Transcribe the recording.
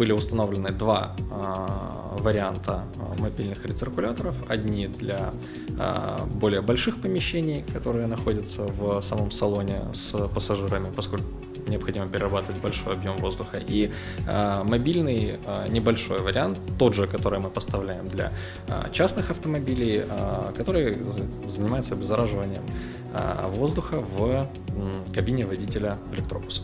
были установлены два а, варианта мобильных рециркуляторов. Одни для а, более больших помещений, которые находятся в самом салоне с пассажирами, поскольку необходимо перерабатывать большой объем воздуха. И э, мобильный э, небольшой вариант, тот же, который мы поставляем для э, частных автомобилей, э, который занимается обеззараживанием э, воздуха в э, кабине водителя электробуса.